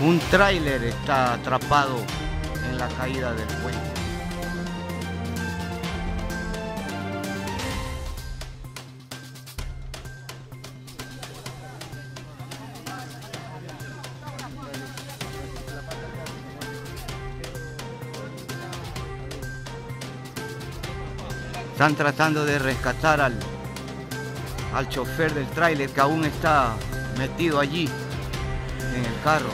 Un tráiler está atrapado en la caída del puente. Están tratando de rescatar al, al chofer del tráiler que aún está metido allí en el carro.